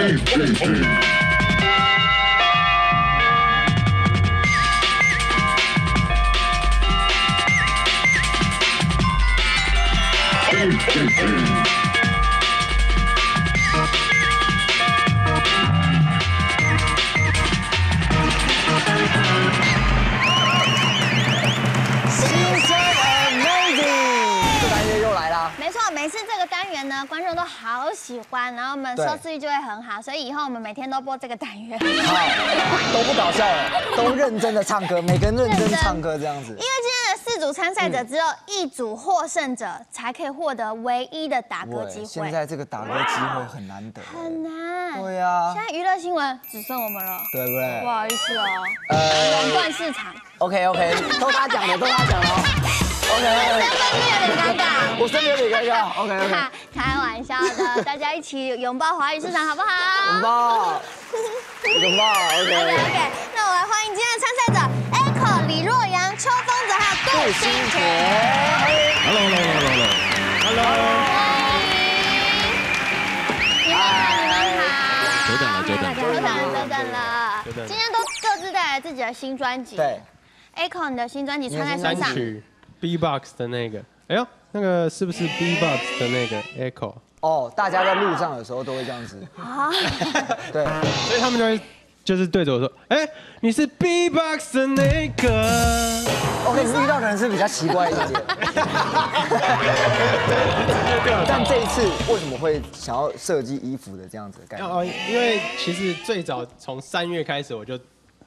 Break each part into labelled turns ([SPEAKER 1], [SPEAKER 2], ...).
[SPEAKER 1] 新
[SPEAKER 2] 众都好喜欢，然后我们收视率就会很好，所以以后我们每天都播这个单元。
[SPEAKER 1] 好，都不搞笑了，都认真的唱歌，每个人认真唱歌这样子
[SPEAKER 2] 因。为今天的四组参赛者只有一组获胜者才可以获得唯一的打歌机
[SPEAKER 1] 对，
[SPEAKER 2] 会
[SPEAKER 1] 现，在这个打歌机会很难得。
[SPEAKER 2] 很难。
[SPEAKER 1] 对啊
[SPEAKER 2] 现在娱乐新闻只剩我们了，
[SPEAKER 1] 对不对
[SPEAKER 2] 不好意思哦，
[SPEAKER 1] 呃
[SPEAKER 2] 垄断市场
[SPEAKER 1] ，，OK OK，都他讲的，都他讲的哦。OK
[SPEAKER 2] 身
[SPEAKER 1] OK，
[SPEAKER 2] 份有点尴尬。
[SPEAKER 1] 我身边有点尴尬。OK OK，
[SPEAKER 2] 开 开玩笑的，大家一起拥抱华语市场好不好？
[SPEAKER 1] 拥抱，拥抱
[SPEAKER 2] OK
[SPEAKER 1] OK。
[SPEAKER 2] OK，那我来欢迎今天的参赛者 Echo、李若阳、邱风泽还有杜新杰。
[SPEAKER 3] Hello Hello Hello Hello Hello，
[SPEAKER 2] 你们好，你们好。
[SPEAKER 3] 久等了久等了
[SPEAKER 2] 久等了，久等了。
[SPEAKER 3] 久等了
[SPEAKER 2] 今天都各自带来自己的新专辑。
[SPEAKER 1] 对
[SPEAKER 2] ，，Echo，你的新专辑穿在身上，
[SPEAKER 3] B-box 的那个，哎呦，那个是不是 B-box 的那个 Echo？
[SPEAKER 1] 哦，大家在路上的时候都会这样子。
[SPEAKER 2] 啊，
[SPEAKER 1] 对，
[SPEAKER 3] 所以他们就会就是对着我说，哎，你是 B-box 的那个。
[SPEAKER 1] OK，你遇到的人是比较奇怪一点点。但这一次为什么会想要设计衣服的这样子的概念？
[SPEAKER 3] 哦，因为其实最早从三月开始我就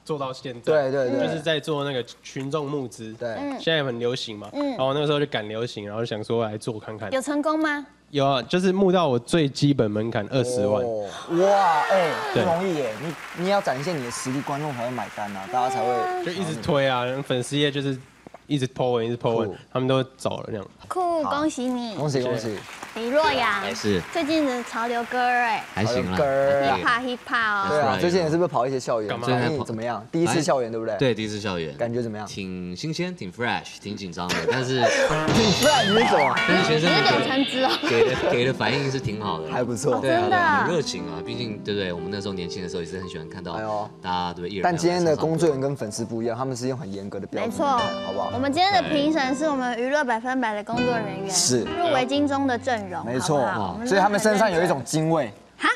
[SPEAKER 3] 做到现在，
[SPEAKER 1] 对对对。
[SPEAKER 3] 就是在做那个群众募资，
[SPEAKER 1] 对，
[SPEAKER 3] 现在很流行嘛，
[SPEAKER 2] 嗯。
[SPEAKER 3] 然后那个时候就赶流行，然后想说来做看看，
[SPEAKER 2] 有成功吗？
[SPEAKER 3] 有啊，就是募到我最基本门槛二十万，
[SPEAKER 1] 哦哇，哎，不容易耶！你你要展现你的实力，观众才会买单呐，大家才会
[SPEAKER 3] 就一直推啊，粉丝页就是一直 po 文，一直 po 文，他们都走了这样。
[SPEAKER 2] 酷，恭喜你，
[SPEAKER 1] 恭喜恭喜，
[SPEAKER 2] 李若阳
[SPEAKER 4] 还，是
[SPEAKER 2] 最近的潮流歌哎
[SPEAKER 4] 还行啦
[SPEAKER 1] 歌
[SPEAKER 2] ，hip hop hip hop 哦，
[SPEAKER 1] 对啊，最近也是不是跑一些校园？最近怎么样？第一次校园对不对？，
[SPEAKER 4] 对，第一次校园，
[SPEAKER 1] 感觉怎么样？
[SPEAKER 4] 挺新鲜，挺 fresh，挺紧张的，但是
[SPEAKER 1] 挺 fresh 是什么？
[SPEAKER 4] 但是学生
[SPEAKER 2] 汁哦。
[SPEAKER 4] 给的给的反应是挺好的，
[SPEAKER 1] 还不错。
[SPEAKER 4] 对啊，很热情啊，毕竟对不对？我们那时候年轻的时候也是很喜欢看到
[SPEAKER 1] 哎呦
[SPEAKER 4] 大家对不对艺人。
[SPEAKER 1] 但今天的工作人员跟粉丝不一样，他们是用很严格的标准，
[SPEAKER 2] 没错
[SPEAKER 1] 好不好？
[SPEAKER 2] 我们今天的评审是我们娱乐百分百的工作人员，
[SPEAKER 1] 是
[SPEAKER 2] 入围金钟的阵容，
[SPEAKER 1] 没错所以他们身上有一种精味，
[SPEAKER 2] 哈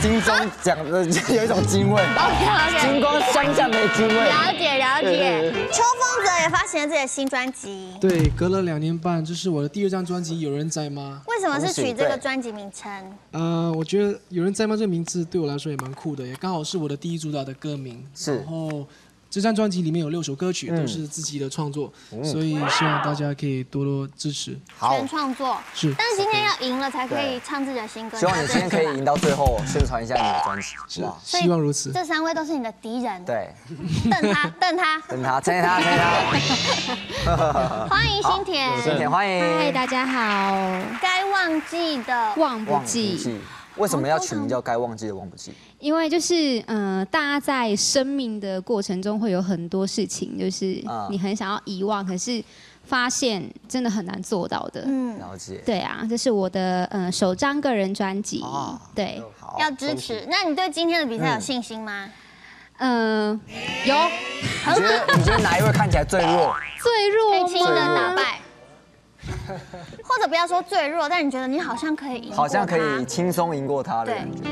[SPEAKER 1] 金钟奖的有一种金味，，
[SPEAKER 2] OK
[SPEAKER 1] 金光相向的金味。
[SPEAKER 2] 了解了解
[SPEAKER 1] 对。
[SPEAKER 2] 邱风泽也发行了自己的新专辑，
[SPEAKER 5] 对，隔了两年半，这是我的第二张专辑《有人在吗
[SPEAKER 2] 为什么是取这个专辑名称？》。
[SPEAKER 5] 呃，我觉得《有人在吗》这个名字对我来说也蛮酷的，也刚好是我的第一主打的歌名。
[SPEAKER 1] 是
[SPEAKER 5] 然后这张专辑里面有六首歌曲，
[SPEAKER 1] 嗯。
[SPEAKER 5] 都是自己的创作，所以希望大家可以多多支持。
[SPEAKER 1] 好。
[SPEAKER 2] 全，创作，
[SPEAKER 5] 是，
[SPEAKER 2] 但是今天要赢了才可以唱自己的新歌。
[SPEAKER 1] 希望你今天可以赢到最后，宣传一下你的专辑，
[SPEAKER 2] 是吧？
[SPEAKER 5] 希望如此。
[SPEAKER 2] 这三位都是你的敌人，
[SPEAKER 1] 对，
[SPEAKER 2] 瞪他，瞪他。
[SPEAKER 1] 瞪他，猜他，猜他。
[SPEAKER 2] 欢迎新田，
[SPEAKER 1] 新田欢迎。
[SPEAKER 6] 嗨，大家好，
[SPEAKER 2] 该忘记的。
[SPEAKER 6] 忘不
[SPEAKER 1] 忘不，
[SPEAKER 6] 记，
[SPEAKER 1] 为什么要取名叫该忘记的忘不记？
[SPEAKER 6] 因为就是呃，大家在生命的过程中会有很多事情，就是
[SPEAKER 1] 啊
[SPEAKER 6] 你很想要遗忘，可是发现真的很难做到的。
[SPEAKER 2] 嗯，
[SPEAKER 1] 了解。
[SPEAKER 6] 对啊，这是我的呃首张个人专辑
[SPEAKER 1] 啊，
[SPEAKER 6] 对，
[SPEAKER 2] 要支持。那你对今天的比赛有信心吗？
[SPEAKER 6] 嗯、有
[SPEAKER 1] 你觉得你觉得哪一位看起来最弱？
[SPEAKER 6] 最弱
[SPEAKER 2] 轻易的打
[SPEAKER 6] 吗？
[SPEAKER 2] 败，或者不要说最弱，但你觉得你好像可以赢，
[SPEAKER 1] 好像可以轻松赢过他的
[SPEAKER 2] 对
[SPEAKER 1] 感觉。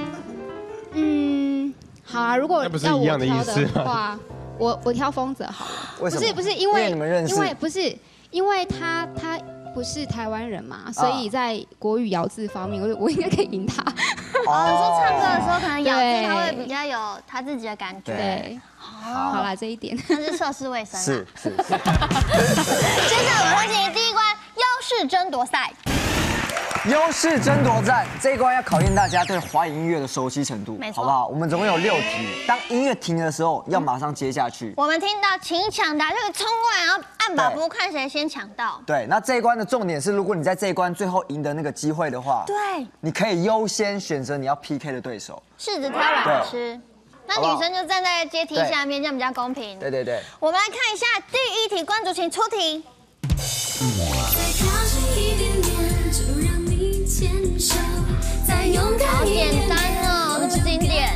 [SPEAKER 6] 嗯，好啊，如果
[SPEAKER 3] 那不是
[SPEAKER 6] 要我
[SPEAKER 3] 一样的意
[SPEAKER 6] 挑
[SPEAKER 3] 思
[SPEAKER 6] 话，我我挑疯子好了。
[SPEAKER 1] 为什么？
[SPEAKER 6] 不是不是，因
[SPEAKER 1] 因
[SPEAKER 6] 为
[SPEAKER 1] 为你们认识
[SPEAKER 6] 因为不是因为他他不是台湾人嘛，所以在国语咬字方面，我我应该可以赢他。
[SPEAKER 2] 哦，你说唱歌的时候可能咬字他会比较有他自己的感觉，
[SPEAKER 6] 对，好啦，这一点。
[SPEAKER 2] 那是涉世未深啊。
[SPEAKER 1] 是是是。
[SPEAKER 2] 接下来我们会进行第一关优势争夺赛。
[SPEAKER 1] 优势争夺战这一关要考验大家对华语音乐的熟悉程度
[SPEAKER 2] 没，错
[SPEAKER 1] 好不好？我们总共有六题，当音乐停的时候，要马上接下去。
[SPEAKER 2] 我们听到请抢答就可以冲过来，然后按把不看谁先抢到。
[SPEAKER 1] 对，那这一关的重点是，如果你在这一关最后赢得那个机会的话，
[SPEAKER 2] 对，
[SPEAKER 1] 你可以优先选择你要 PK 的对手。
[SPEAKER 2] 柿子挑软的吃。那女生就站在阶梯下面，这样比较公平。
[SPEAKER 1] 对对对，
[SPEAKER 2] 我们来看一下第一题，关主请出题。
[SPEAKER 7] 再好简单哦那经典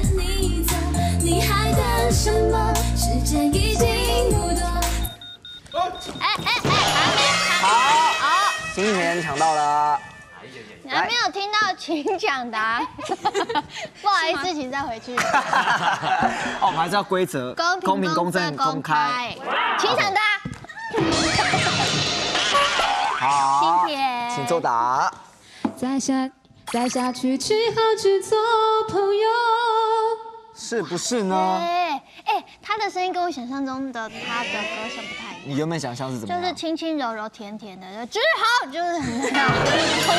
[SPEAKER 7] 你等什已不多哎哎哎还没抢
[SPEAKER 2] 好
[SPEAKER 7] 新田抢
[SPEAKER 2] 到了 还没有听到请抢答不好意思请再回去
[SPEAKER 1] 哦我们还是要规则
[SPEAKER 2] 公平
[SPEAKER 1] 公正公开
[SPEAKER 2] 请抢答
[SPEAKER 1] 好
[SPEAKER 2] 新田
[SPEAKER 1] 请作答
[SPEAKER 6] 在下再下去，只好只做朋友。
[SPEAKER 1] 是不是呢？
[SPEAKER 2] 哎哎，他的声音跟我想象中的他的歌声不太一样，
[SPEAKER 1] 你原本想象是怎么？
[SPEAKER 2] 就是轻轻柔柔、甜甜的，就只好就是很
[SPEAKER 1] 但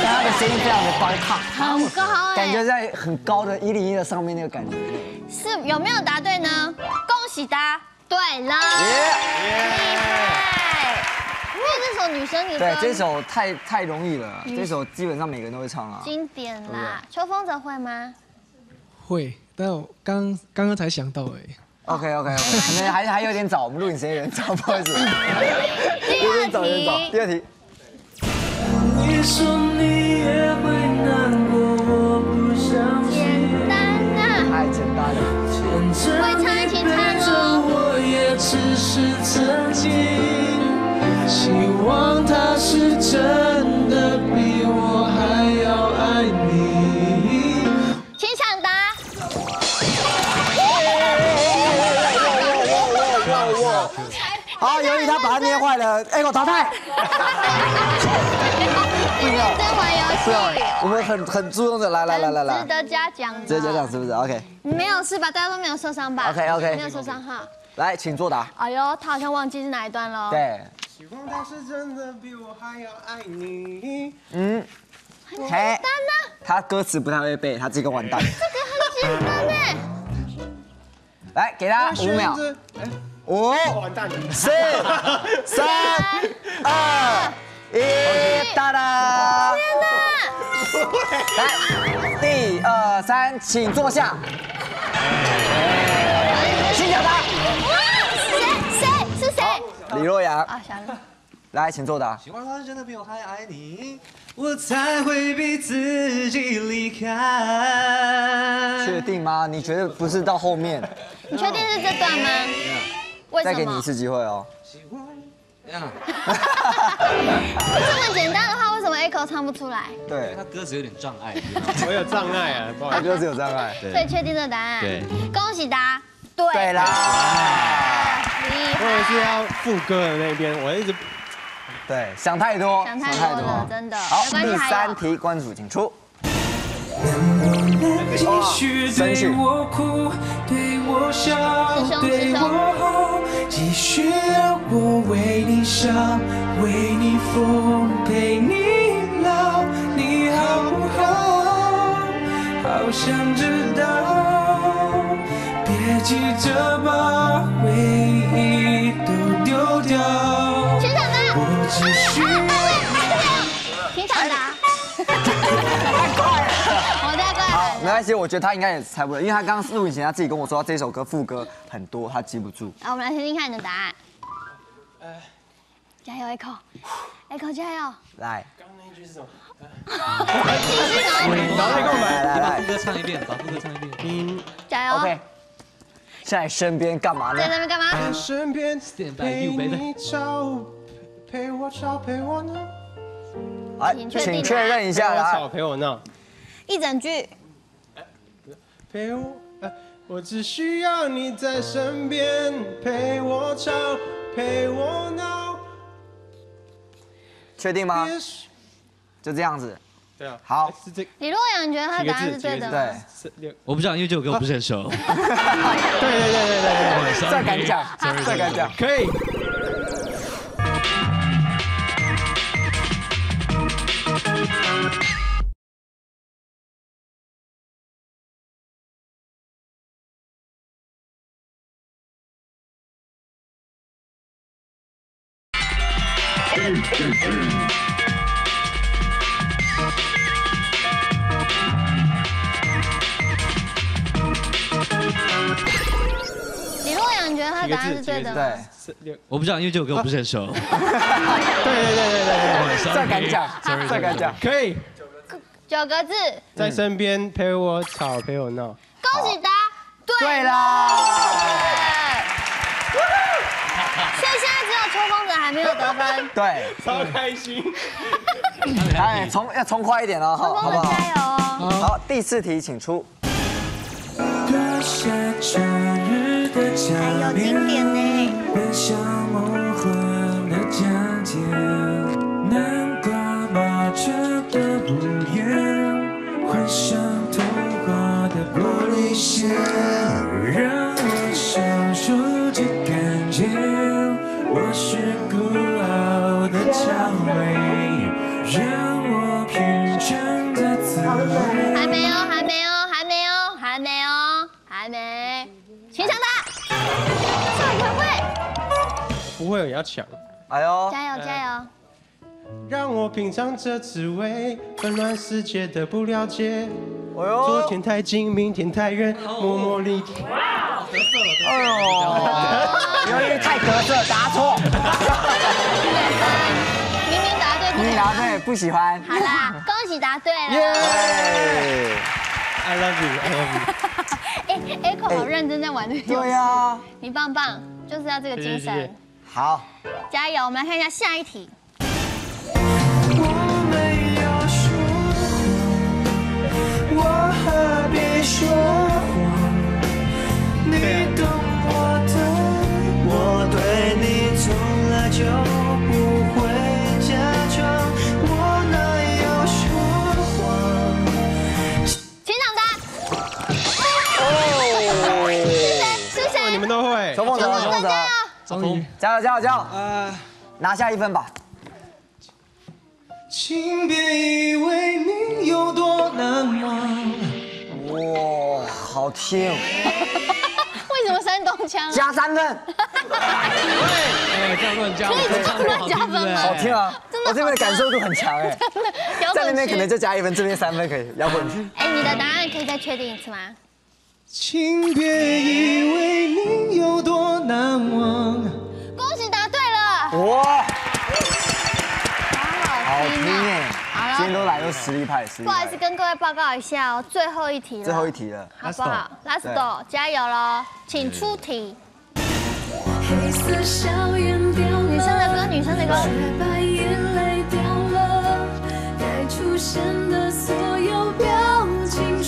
[SPEAKER 1] 他的声音非常的高亢，
[SPEAKER 2] 很高哎，
[SPEAKER 1] 感觉在很高的一零一的上面那个感觉。
[SPEAKER 2] 是有没有答对呢？恭喜答对了，这首女生女歌，
[SPEAKER 1] 对，这首太太容易了，这首基本上每个人都会唱啊。
[SPEAKER 2] 经典啦。秋风则会吗？
[SPEAKER 5] 会，但我刚刚刚才想到而已。
[SPEAKER 1] OK OK OK，可能还还有点早，我们录影时间有点早，不好意思。
[SPEAKER 2] 第
[SPEAKER 1] 有点早，有点早。
[SPEAKER 2] 二题，
[SPEAKER 1] 第二题，
[SPEAKER 8] 你说你也会难过，我不相信。
[SPEAKER 2] 简单呐，
[SPEAKER 1] 太简单了。
[SPEAKER 2] 会唱一起唱哦。
[SPEAKER 8] 我也只是曾经，希望他是真的比我还要爱你。
[SPEAKER 2] 请抢答。
[SPEAKER 1] 好，由于他把它捏坏了，哎，我淘汰。
[SPEAKER 2] 你认真玩游戏，，
[SPEAKER 1] 我们很很注重的，来来来来来，
[SPEAKER 2] 值得嘉奖值
[SPEAKER 1] 得嘉奖是不是？OK，
[SPEAKER 2] 你没有事吧？大家都没有受伤吧
[SPEAKER 1] OK，OK
[SPEAKER 2] 没有受伤哈。
[SPEAKER 1] 来，请作答。
[SPEAKER 2] 哎呦，他好像忘记是哪一段了。，
[SPEAKER 1] 对，
[SPEAKER 3] 希望他是真的比我还要爱你。
[SPEAKER 1] 嗯，嘿，
[SPEAKER 2] 单呢？
[SPEAKER 1] 他歌词不太会背，他这个完蛋。
[SPEAKER 2] 这个很简单呢。
[SPEAKER 1] 来，给他五秒，五、四、三、二、一，哒哒。来，一二三，请坐下。李若阳，
[SPEAKER 2] 啊，小乐。
[SPEAKER 1] 来，请作答。
[SPEAKER 8] 喜欢他是真的比我还爱你，我才会逼自己离开。
[SPEAKER 1] 确定吗？你觉得不是到后面？
[SPEAKER 2] 你确定是这段吗？为什么
[SPEAKER 1] 再给你一？次机会哦。
[SPEAKER 2] 这么简单的话，为什么 Echo 唱不出来？
[SPEAKER 1] 对，
[SPEAKER 4] 他歌词有点障碍。
[SPEAKER 3] 我有障碍啊，不好意思。
[SPEAKER 1] 他歌词有障碍。
[SPEAKER 2] 所以确定的答案。
[SPEAKER 4] 对，
[SPEAKER 2] 恭喜答对。
[SPEAKER 1] 对啦。
[SPEAKER 2] 厉
[SPEAKER 3] 我也是。要副歌的那边，我一直
[SPEAKER 1] 对，想太多，
[SPEAKER 2] 想太多了，真的。
[SPEAKER 1] 好第。三题，关主请出。
[SPEAKER 8] 继续对我哭，对我笑，对我好，继续让我为你笑，为你疯，陪你老，你好不好？好想知道，别急着把回忆都丢掉。
[SPEAKER 2] 请抢答。
[SPEAKER 8] 我只需
[SPEAKER 2] 请抢答。太快了。我太快了。
[SPEAKER 1] 没关系，我觉得他应该也猜不了，因为他刚刚录影前他自己跟我说，他这首歌副歌很多，他记不住。
[SPEAKER 2] 来，我们来听听看你的答案。加油，Echo，Echo 加油！
[SPEAKER 1] 来，
[SPEAKER 2] 继续哦。
[SPEAKER 1] 来来来
[SPEAKER 4] 把副歌唱一遍，把副歌唱一遍。
[SPEAKER 2] 嗯加油。
[SPEAKER 1] ，OK。现在身边干嘛呢
[SPEAKER 2] 在？那边干嘛？
[SPEAKER 3] 身边陪你吵，陪我吵，陪我闹，
[SPEAKER 1] 来，
[SPEAKER 2] 请确
[SPEAKER 1] 认一
[SPEAKER 3] 陪
[SPEAKER 1] 下答
[SPEAKER 3] 我吵，陪我闹，
[SPEAKER 2] 一整句。
[SPEAKER 3] 陪我。呃我只需要你在身边，陪我吵，陪我闹。
[SPEAKER 1] 确定吗？就这样子。
[SPEAKER 3] 对啊，
[SPEAKER 1] 好
[SPEAKER 3] 是这
[SPEAKER 2] 李洛阳，你觉得他的答案是对的吗？
[SPEAKER 1] 对，
[SPEAKER 3] 是六，
[SPEAKER 4] 我不知道，因为这首歌我不是很熟。
[SPEAKER 3] 对对对对对对
[SPEAKER 1] 再敢讲，再敢讲。
[SPEAKER 3] 对，可以。
[SPEAKER 2] 得他答案是？对的吗？
[SPEAKER 1] 对，
[SPEAKER 4] 我不知道，因为这首歌我不是很熟。
[SPEAKER 3] 对对对对对对，
[SPEAKER 1] 再敢讲，再敢讲。
[SPEAKER 3] 可以
[SPEAKER 2] 九个字，
[SPEAKER 3] 在身边陪我吵，陪我闹。
[SPEAKER 2] 恭喜答对
[SPEAKER 1] 对
[SPEAKER 2] 所以现在只有秋风者还没有得分，
[SPEAKER 1] 对，
[SPEAKER 3] 超开心。
[SPEAKER 1] 哎，冲要冲快一点哦，好，
[SPEAKER 2] 秋风者
[SPEAKER 1] 好不好？
[SPEAKER 2] 加油哦！
[SPEAKER 1] 好，第四题请出。
[SPEAKER 8] 还
[SPEAKER 2] 有经典呢。
[SPEAKER 8] 奔向梦幻的疆界，南瓜马车的屋檐，幻想童话的玻璃鞋，
[SPEAKER 3] 不会有人要抢。
[SPEAKER 1] 哎呦，
[SPEAKER 2] 加油加油！
[SPEAKER 3] 让我品尝这滋味，纷乱世界的不了解。
[SPEAKER 1] 哎呦
[SPEAKER 3] 昨天太近，明天太远，默默离开。
[SPEAKER 1] 哎呦，由于太得瑟，答错。
[SPEAKER 2] 明明答对，
[SPEAKER 1] 明
[SPEAKER 2] 明
[SPEAKER 1] 答对，不喜欢。
[SPEAKER 2] 好啦，恭喜答对了。
[SPEAKER 1] 耶
[SPEAKER 3] ！I love you, I love you。
[SPEAKER 2] 哎，Echo 好认真在玩这个游戏。
[SPEAKER 1] 对呀，
[SPEAKER 2] 你棒棒，就是要这个精神，
[SPEAKER 1] 好，
[SPEAKER 2] 加油！我们来看一下下一题。
[SPEAKER 8] 我没有说谎，我何必说谎？你懂我的，我对你从来就不会假装，我哪有说谎？
[SPEAKER 2] 请抢答。
[SPEAKER 1] 哦，
[SPEAKER 2] 是谁？
[SPEAKER 3] 你们都会。
[SPEAKER 5] 终于，
[SPEAKER 1] 加油加油加油，
[SPEAKER 5] 呃，
[SPEAKER 1] 拿下一分吧。
[SPEAKER 8] 请别以为你有多难忘。
[SPEAKER 1] 哇，好听，
[SPEAKER 2] 为什么山东腔啊？
[SPEAKER 1] 加三分，
[SPEAKER 5] 哎，这样乱加，
[SPEAKER 2] 可以这样乱加分吗
[SPEAKER 1] 好听啊！
[SPEAKER 2] 真的
[SPEAKER 1] 我这边的感受度很强哎，
[SPEAKER 2] 摇
[SPEAKER 1] 在那边可能。就加一分，这边三分可以，摇滚区。
[SPEAKER 2] 哎，你的答案可以再确定一次吗？
[SPEAKER 8] 请别以为你有多难忘。
[SPEAKER 2] 恭喜答对了，
[SPEAKER 1] 哇，
[SPEAKER 2] 好听啊！
[SPEAKER 1] 听哎！
[SPEAKER 2] 好了，
[SPEAKER 1] 今天都来都实力派，实力
[SPEAKER 2] 不好意思，跟各位报告一下哦，最后一题了，
[SPEAKER 1] 最后一题了，
[SPEAKER 2] 好不好？Last do，加油喽！请出题。
[SPEAKER 7] 黑色笑颜掉了，
[SPEAKER 2] 女生的歌，女生的歌。
[SPEAKER 7] 雪白眼泪掉了，该出现的所有表情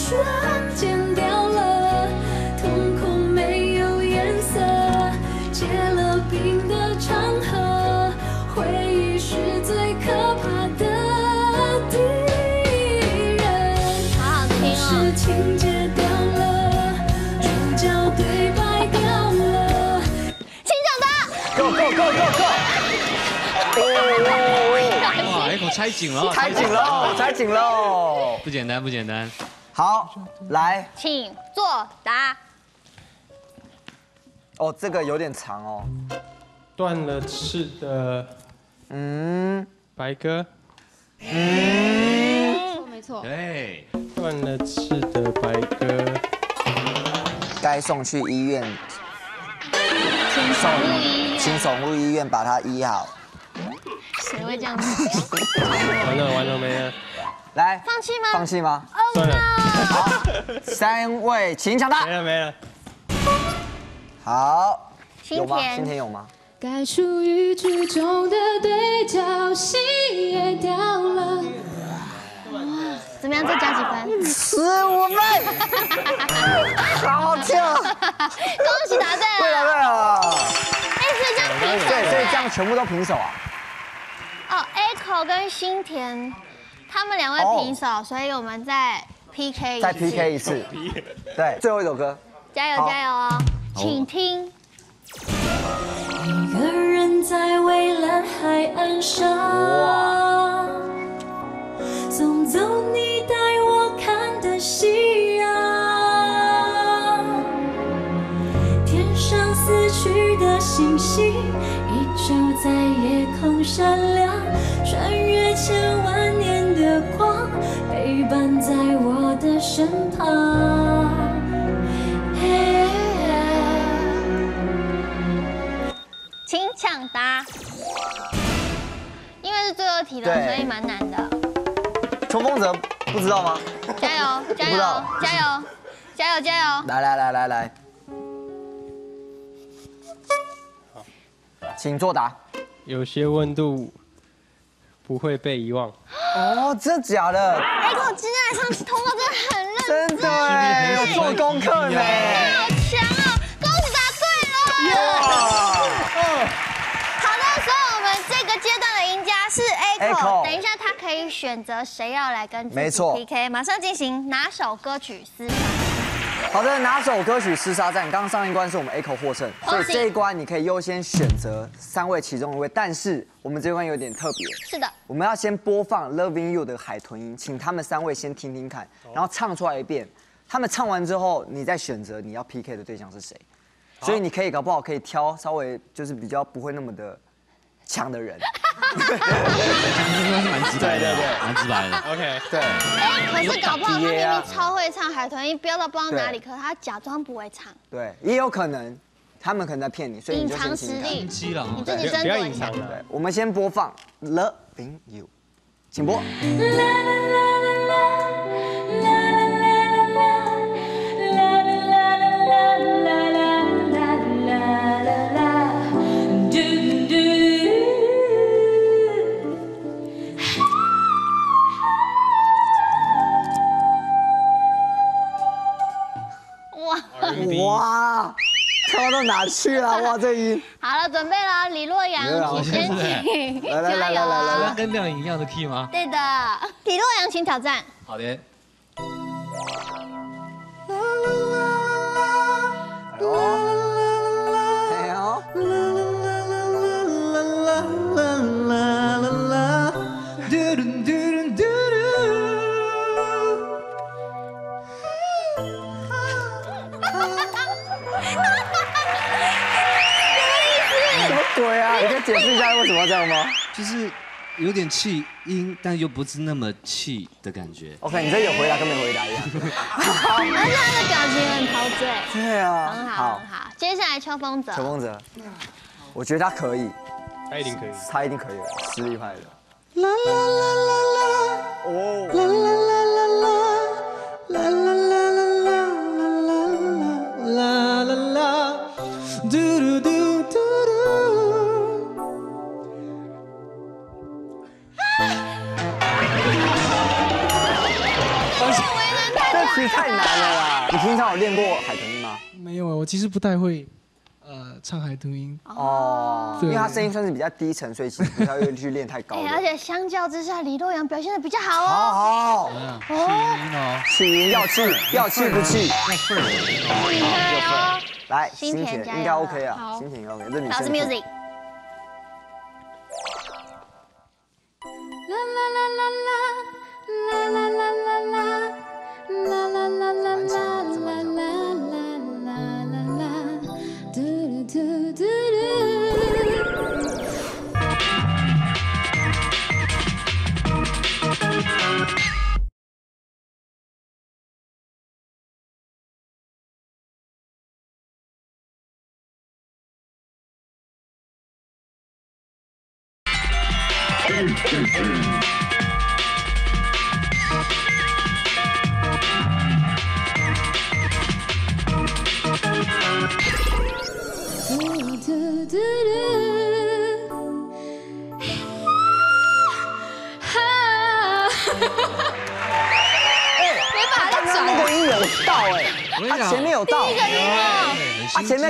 [SPEAKER 4] 拆紧了，
[SPEAKER 1] 猜紧喽，猜紧喽！
[SPEAKER 4] 不简单，不简单。
[SPEAKER 1] 好，来，
[SPEAKER 2] 请作答。
[SPEAKER 1] 哦，这个有点长哦。
[SPEAKER 3] 断了翅的
[SPEAKER 1] 嗯，
[SPEAKER 3] 白鸽，嗯
[SPEAKER 6] 没错，
[SPEAKER 4] 对，
[SPEAKER 3] 断了翅的白鸽，
[SPEAKER 1] 该送去医院，
[SPEAKER 2] 请送入医院。
[SPEAKER 1] 请送入医院把它医好。
[SPEAKER 2] 谁会这样子？
[SPEAKER 3] 完了完了没了，
[SPEAKER 1] 来，
[SPEAKER 2] 放弃吗？
[SPEAKER 1] 放弃吗？
[SPEAKER 3] 算了，
[SPEAKER 1] 好，三位请抢答
[SPEAKER 3] 没。了没了。
[SPEAKER 1] 好，
[SPEAKER 2] 新
[SPEAKER 1] 有吗？
[SPEAKER 2] 田
[SPEAKER 1] 今天有吗？
[SPEAKER 7] 该出于剧中的对角戏也掉了，
[SPEAKER 2] 怎么样？再加几分？
[SPEAKER 1] 十五分，好好听啊！
[SPEAKER 2] 恭喜答对
[SPEAKER 1] 对了
[SPEAKER 2] 了。
[SPEAKER 1] 对了，
[SPEAKER 2] 哎，所以这样平手
[SPEAKER 1] 对，所以这样全部都平手啊。
[SPEAKER 2] 不对哦，Echo 跟新田他们两位平手，所以我们再 PK 一次再
[SPEAKER 1] PK 一次，对，最后一首歌，
[SPEAKER 2] 加油加油哦！请听。
[SPEAKER 7] 一个人在蔚蓝海岸上，送走你带我看的夕阳。天上死去的星星依旧在夜空闪亮，穿越千万年的光，陪伴在我的身旁。嘿
[SPEAKER 2] 请抢答。因为是最后一题了，所以蛮难的。
[SPEAKER 1] 冲锋者不知道吗？
[SPEAKER 2] 加油，加油，加油，加油，加油！
[SPEAKER 1] 来来来来来，请作答。
[SPEAKER 3] 有些温度不会被遗忘。
[SPEAKER 1] 哦，真的假的？
[SPEAKER 2] 哎，我今天来上通过这
[SPEAKER 1] 真的哎，有做功课呢。
[SPEAKER 2] 好强哦！恭喜答对了。好的，所以我们这个阶段的赢家是 Echo。等一下他可以选择谁要来跟自己
[SPEAKER 1] 没错
[SPEAKER 2] PK，马上进行哪首歌曲厮杀。
[SPEAKER 1] 好的，哪首歌曲厮杀战？刚刚上一关是我们 Echo 获胜，所以这一关你可以优先选择三位其中一位，但是我们这关有点特别，
[SPEAKER 2] 是的，
[SPEAKER 1] 我们要先播放《Loving You》的海豚音，请他们三位先听听看，然后唱出来一遍。他们唱完之后，你再选择你要 PK 的对象是谁。所以你可以搞不好可以挑稍微就是比较不会那么的强的人。
[SPEAKER 4] 是蛮直白的，蛮直白的。
[SPEAKER 3] OK，
[SPEAKER 1] 对，
[SPEAKER 2] 哎，可是搞不好他明明超会唱海豚音，飙到不知道哪里，可是他假装不会唱，
[SPEAKER 1] 对，也有可能他们可能在骗你，所以
[SPEAKER 2] 隐
[SPEAKER 1] 你就先
[SPEAKER 2] 藏实。力。你自己
[SPEAKER 3] 不要隐藏。了
[SPEAKER 1] 对，。我们先播放《Loving You》，请播。
[SPEAKER 2] 哇，
[SPEAKER 1] 哇，跳到哪去了？哇，这音！
[SPEAKER 2] 好了，准备了，李洛阳，请先请，
[SPEAKER 1] 来来来来来来
[SPEAKER 2] 加油！
[SPEAKER 4] 跟亮一样的 key 吗？
[SPEAKER 2] 对的，李洛阳，请挑战。
[SPEAKER 4] 好的。有点气音，但又不是那么气的感觉。
[SPEAKER 1] ？OK，你这有回答跟没回答一样。
[SPEAKER 2] 而且他的表情很陶醉，
[SPEAKER 1] 对啊，
[SPEAKER 2] 很好很好。接下来秋风泽，
[SPEAKER 1] 秋风泽，我觉得他可以，
[SPEAKER 3] 他一定可以。
[SPEAKER 1] 他一定可以的，实力派的。啦啦啦啦啦，练过海豚音吗？
[SPEAKER 5] 没有，我其实不太会，呃，唱海豚音。
[SPEAKER 1] 哦，因
[SPEAKER 5] 对
[SPEAKER 1] 为他声音算是比较低沉，所以其实不太会去练太高
[SPEAKER 2] 哎，而
[SPEAKER 1] 的。
[SPEAKER 2] 且相较之下，李洛阳表现的比较好
[SPEAKER 1] 好
[SPEAKER 2] 哦。
[SPEAKER 1] 好，
[SPEAKER 4] 哦，
[SPEAKER 1] 气音要气，要气不气？
[SPEAKER 2] 厉害哦！
[SPEAKER 1] 来，
[SPEAKER 2] 新
[SPEAKER 1] 新
[SPEAKER 2] 田
[SPEAKER 1] 应该 OK 啊，
[SPEAKER 6] 好
[SPEAKER 1] 新田 OK，这女
[SPEAKER 2] 老师
[SPEAKER 1] 生
[SPEAKER 2] music，
[SPEAKER 1] 刚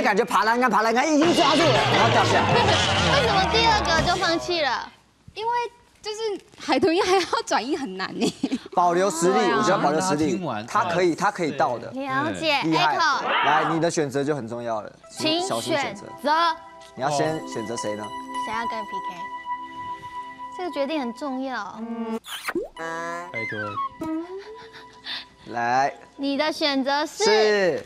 [SPEAKER 1] 感觉爬栏杆爬栏杆已经抓住了，然后掉下来。
[SPEAKER 2] 为什么第二个就放弃了？
[SPEAKER 6] 因为就是海豚音还要转音很难呢。
[SPEAKER 1] 保留实力，我觉得保留实力他可以，他可以到的，
[SPEAKER 2] 了解
[SPEAKER 1] 厉害。
[SPEAKER 2] ，Echo，
[SPEAKER 1] 来，你的选择就很重要了，
[SPEAKER 2] 请
[SPEAKER 1] 小心选
[SPEAKER 2] 选
[SPEAKER 1] 择。
[SPEAKER 2] 择
[SPEAKER 1] 你要先选择谁呢？
[SPEAKER 2] 谁要跟 PK。这个决定很重要。
[SPEAKER 3] 拜托，
[SPEAKER 1] 来，
[SPEAKER 2] 你的选择是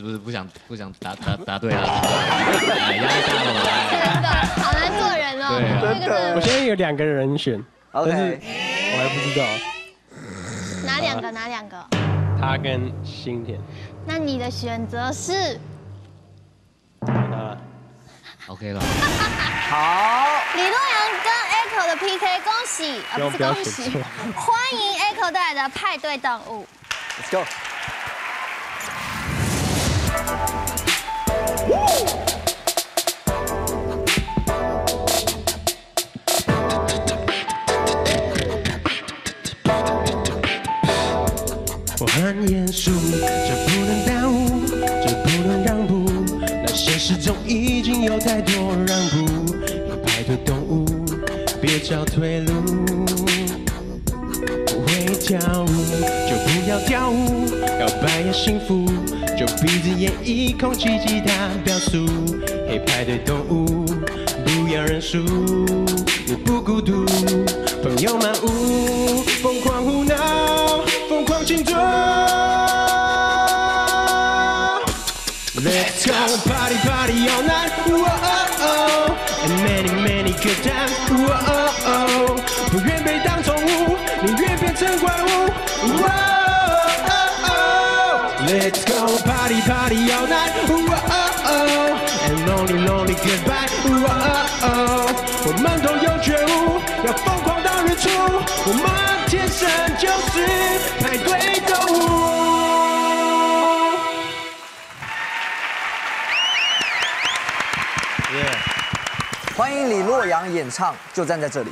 [SPEAKER 1] 是
[SPEAKER 4] 是不是不想不想答答答对啊？哎压力大了吧？
[SPEAKER 2] 真的好难做人哦。
[SPEAKER 4] 对啊
[SPEAKER 2] 这个
[SPEAKER 3] 我现在有两个人选，但是
[SPEAKER 1] OK，
[SPEAKER 3] 我还不知道
[SPEAKER 2] 哪两个？哪两个？
[SPEAKER 3] 他跟新田。
[SPEAKER 2] 那你的选择是？
[SPEAKER 3] 啊
[SPEAKER 4] ，OK 了，
[SPEAKER 1] 好，
[SPEAKER 2] 李洛阳跟 Echo 的 PK，恭喜啊，不是恭喜，欢迎 Echo 带来的派对动物。
[SPEAKER 1] Let's go。
[SPEAKER 3] 我很严肃，这不能耽误，这不能让步。那现实中已经有太多让步，排队动物，别找退路。不会跳舞就不要跳舞，摇摆也幸福，就闭着眼一空气吉他表述。嘿，排队动物，不要认输，你不孤独，朋友满屋，疯狂胡闹，疯狂庆祝。Let's go party party all night, whoa oh oh, and many many good times, whoa oh oh. 不愿被当宠物，宁愿变成怪物，whoa. Let's go party party all night, oh oh, and lonely lonely goodbye, oh oh. 我们都有觉悟，要疯狂到日出，我们天生就是派对动物。
[SPEAKER 1] 欢迎李洛阳演唱，就站在这里。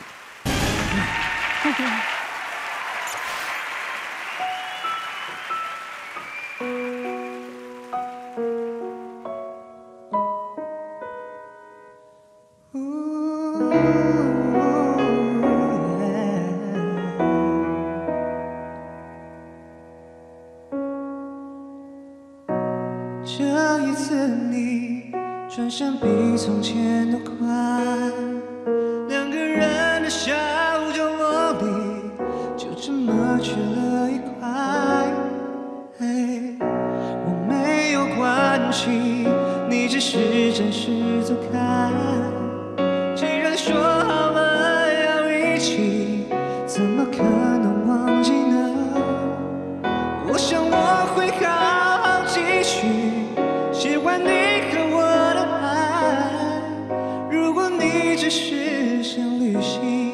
[SPEAKER 8] 你只是想旅行，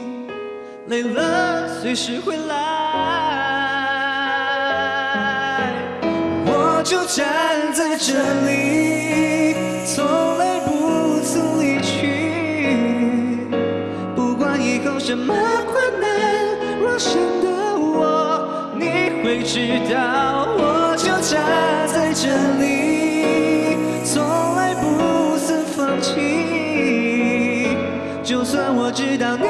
[SPEAKER 8] 累了随时回来，我就站在这里，从来不曾离去。不管以后什么困难，若想到我，你会知道，我就站在这里，从来不曾放弃。就算我知道你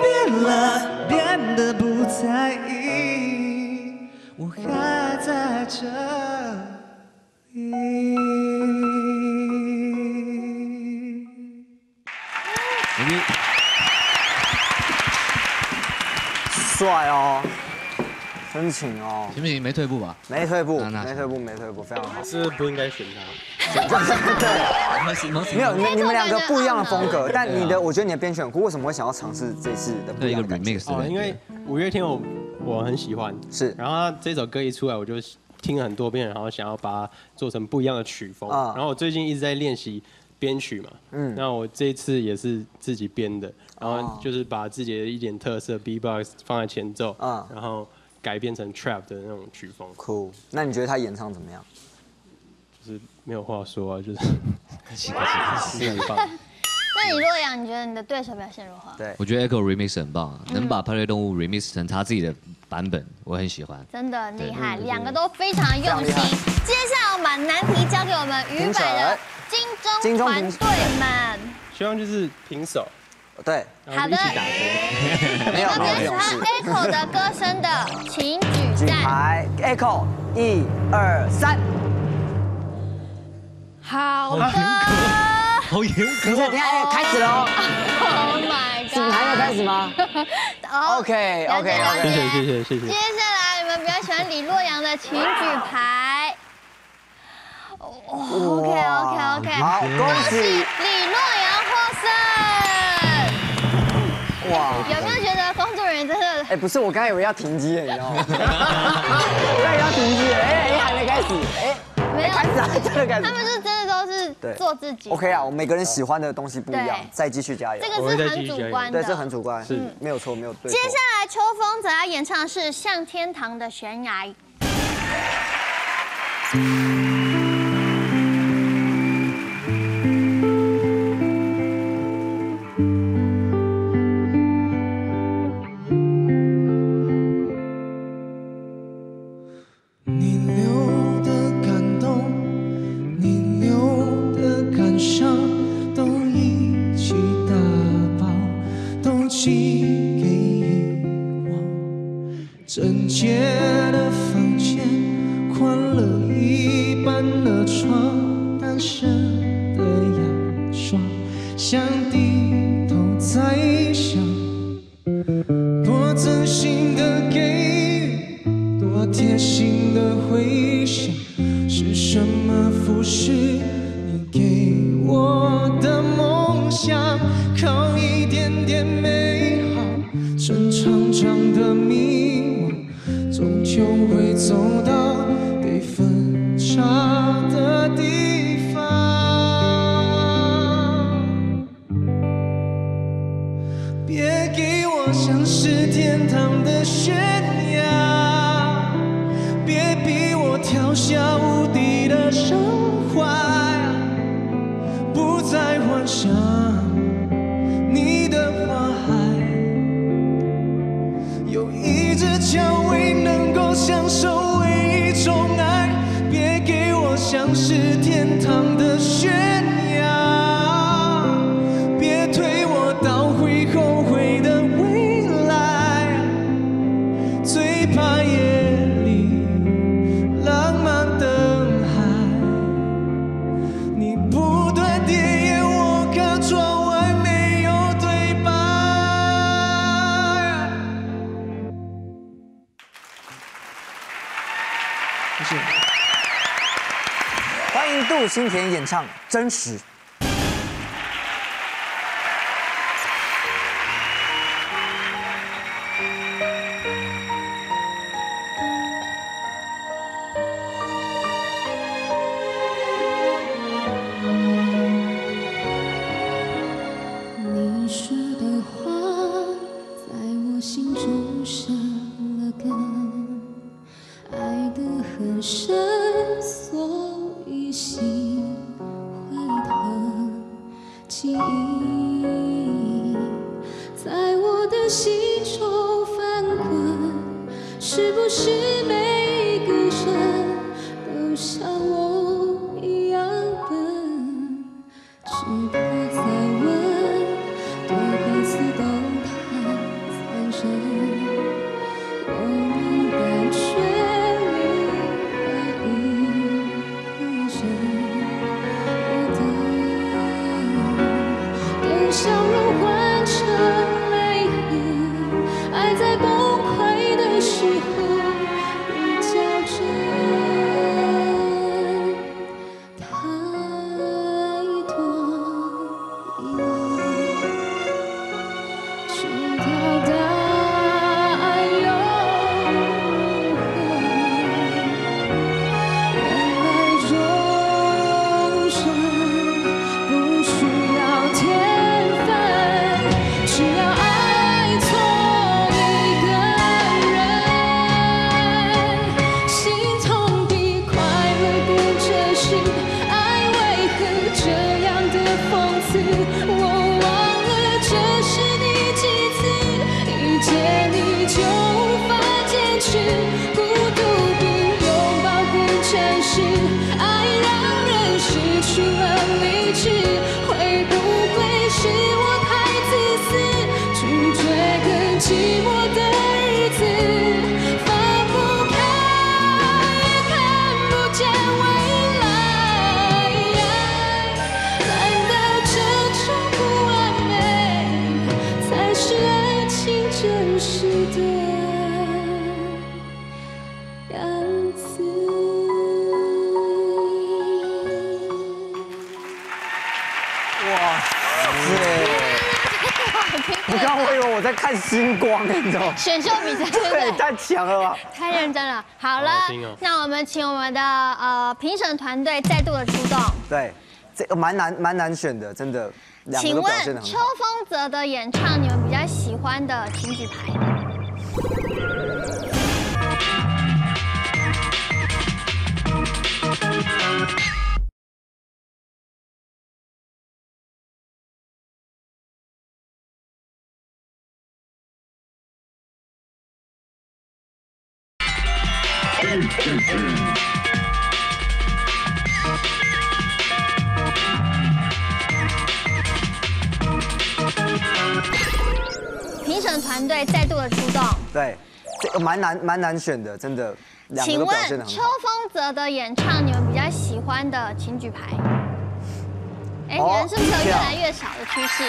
[SPEAKER 8] 变了，变得不在意，我还在这里。
[SPEAKER 1] 帅哦，深情哦，
[SPEAKER 4] 行不行？没退步吧？
[SPEAKER 1] 没退步，没退步，没退步，非常好。
[SPEAKER 3] 是不应该选他。
[SPEAKER 1] 对，没有你你们两个不一样的风格，但你的我觉得你的编曲很酷。为什么会想要尝试这次的不
[SPEAKER 4] 对一个
[SPEAKER 1] 一样的感觉
[SPEAKER 4] ？remix
[SPEAKER 3] 哦，因为五月天我我很喜欢，
[SPEAKER 1] 是
[SPEAKER 3] 然后他这首歌一出来，我就听了很多遍，然后想要把它做成不一样的曲风。
[SPEAKER 1] 啊
[SPEAKER 3] 然后我最近一直在练习编曲嘛，
[SPEAKER 1] 嗯
[SPEAKER 3] 那我这一次也是自己编的，然
[SPEAKER 1] 哦
[SPEAKER 3] 后就是把自己的一点特色 B-box 放在前奏，
[SPEAKER 1] 啊
[SPEAKER 3] 然后改编成 trap 的那种曲风，
[SPEAKER 1] 酷。那你觉得他演唱怎么样？
[SPEAKER 3] 就是没有话说啊，就是
[SPEAKER 4] 客气客气客气。
[SPEAKER 3] 是很棒。
[SPEAKER 2] 那你洛阳，你觉得你的对手表现如何？
[SPEAKER 1] 对，
[SPEAKER 4] 我觉得 Echo remix 很棒啊，能把派对动物 remix 成他自己的版本，我很喜欢。
[SPEAKER 2] 真的很厉害，
[SPEAKER 3] 对
[SPEAKER 2] 两个都非常用心。接下来我们把难题交给我们鱼百的金钟团队们。
[SPEAKER 3] 希望就是平手，
[SPEAKER 1] 对，
[SPEAKER 3] 然后一起打球。
[SPEAKER 1] 没有
[SPEAKER 2] 特别喜欢。Echo 的歌声的，请举。
[SPEAKER 1] 牌，echo，一二三。
[SPEAKER 2] 好的
[SPEAKER 4] 好严
[SPEAKER 1] 等一下，等一下，哎开始了哦。
[SPEAKER 2] ，Oh my
[SPEAKER 1] 是还没有开
[SPEAKER 2] god！
[SPEAKER 1] 始吗
[SPEAKER 2] 好
[SPEAKER 1] ？OK
[SPEAKER 2] 了
[SPEAKER 1] OK
[SPEAKER 2] 解了
[SPEAKER 1] OK。
[SPEAKER 3] 谢谢谢谢谢
[SPEAKER 2] 接。下来你们比较喜欢李洛阳的，请举牌。OK OK OK，
[SPEAKER 1] 好，恭喜！
[SPEAKER 2] 李洛
[SPEAKER 1] 哎，不是，我刚才以为要停机了，你知道吗？我 刚才以为要停机了，哎哎，还没开始，哎，
[SPEAKER 2] 没有？
[SPEAKER 1] 开始啊，真的开始
[SPEAKER 2] 他们
[SPEAKER 1] 始。
[SPEAKER 2] 是真的都是做自己。
[SPEAKER 1] OK 啊，我们每个人喜欢的东西不一样，再继续加油。
[SPEAKER 2] 这个是很主观的。
[SPEAKER 1] 对，这很主观，
[SPEAKER 3] 是
[SPEAKER 1] 没有错，没有对。
[SPEAKER 2] 接下来，秋风则要演唱的是《向天堂的悬崖》。
[SPEAKER 9] 是天堂的
[SPEAKER 6] 旋律。金田演唱真实。星光，你知道？
[SPEAKER 2] 选秀比赛，对？
[SPEAKER 6] 太强了吧！
[SPEAKER 2] 太认真了。好了，那我们请我们的呃评审团队再度的出动。
[SPEAKER 6] 对，这个蛮难蛮难选的，真的。
[SPEAKER 2] 请问
[SPEAKER 6] 秋
[SPEAKER 2] 风泽的演唱，你们比较喜欢的，请举牌。
[SPEAKER 6] 蛮难蛮难选的真的
[SPEAKER 2] 请问邱风泽的演唱你们比较喜欢的请举牌？哎人是不是有越来越少的趋势？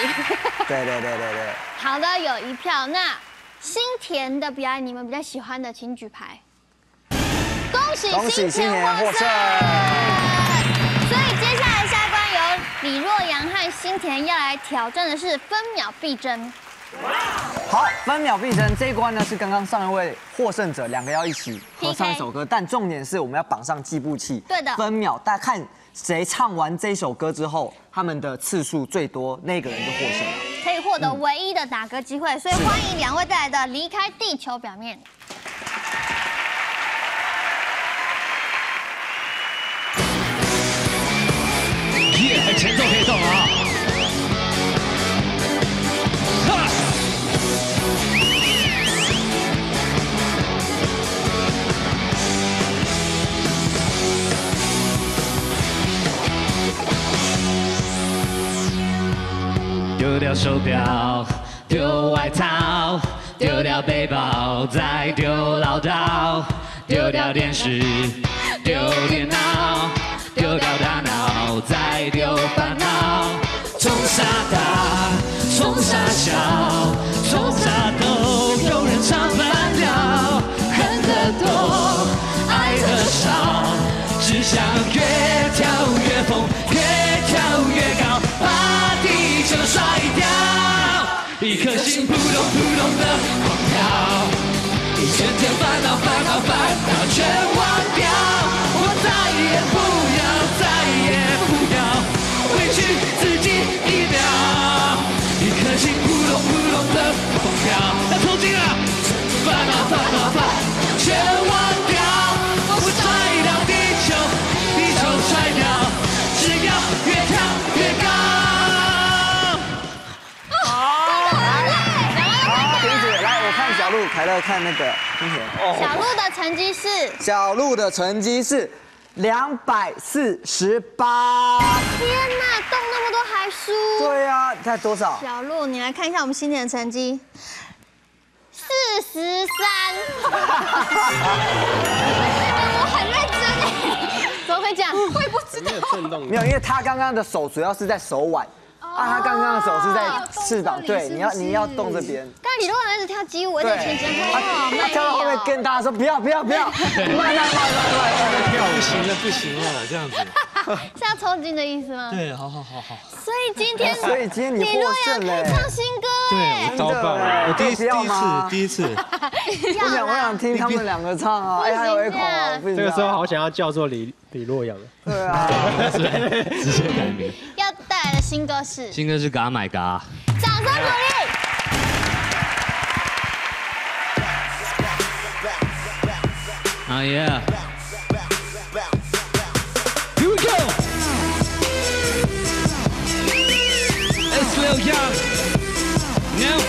[SPEAKER 1] 对对对对
[SPEAKER 2] 好的有一票。那新田的表演你们比较喜欢的请举牌？恭喜
[SPEAKER 1] 新田获胜！
[SPEAKER 2] 所以接下来下一关由李若阳和新田要来挑战的是分秒必争。
[SPEAKER 1] 好，分秒必争这一关呢是刚刚上一位获胜者，两个要一起合唱一首歌，但重点是我们要绑上计步器。
[SPEAKER 2] 对的
[SPEAKER 1] 分秒，大家看谁唱完这首歌之后，他们的次数最多，那个人就获胜了。
[SPEAKER 2] 可以获得唯一的打歌机会，所以欢迎两位带来的《离开地球表面》。
[SPEAKER 4] 耶，前奏可以动啊！丢手表，丢外套，丢掉背包，再丢唠叨，丢掉电视，丢电脑，丢掉大脑，再丢烦恼。冲傻大，冲傻小，一颗心扑通扑通的狂跳，一圈圈烦恼烦恼烦恼全忘掉，我再也不要，再也不要委屈自己一秒。一颗心扑通扑通的狂跳，要抽筋了，烦恼烦恼烦恼全忘
[SPEAKER 1] 乐看那个。
[SPEAKER 2] 小鹿的成绩是
[SPEAKER 1] 小鹿的成绩是两百四十八。
[SPEAKER 2] 天哪，动那么多还输。
[SPEAKER 1] 对啊，你看多少？
[SPEAKER 2] 小鹿，你来看一下我们新年的成绩，四十三。我很认真哎，怎么会这样？我也不知道。
[SPEAKER 3] 震动
[SPEAKER 1] 没有，因为他刚刚的手主要是在手腕，啊，他刚刚的手是在翅膀，对，你要你要动这边。
[SPEAKER 2] 刚才李若阳一直跳街舞，我
[SPEAKER 1] 对，
[SPEAKER 2] 在前前
[SPEAKER 1] 他
[SPEAKER 2] 后后，
[SPEAKER 1] 他跳到后面跟大家说不要不要不要，慢慢慢慢慢
[SPEAKER 3] 跳不行了，不行了，这样子。
[SPEAKER 2] 是要抽筋的意思吗？
[SPEAKER 3] 对，好好好好。
[SPEAKER 2] 所以今天，
[SPEAKER 1] 所以今天你获
[SPEAKER 2] 阳可以。唱新歌哎，
[SPEAKER 3] 糟糕了，我第一
[SPEAKER 1] 可以不要吗
[SPEAKER 3] 第一次第一次，
[SPEAKER 1] 我想我想听他们两个唱啊，哎，还有不行
[SPEAKER 3] 这个时候好想要叫做李李洛阳。
[SPEAKER 1] 对啊，
[SPEAKER 4] 直接改名。
[SPEAKER 2] 要带来的新歌是，
[SPEAKER 4] 新歌是《嘎买嘎
[SPEAKER 2] 掌声鼓励。
[SPEAKER 4] 啊耶！Here we go. It's Lil Young. Now,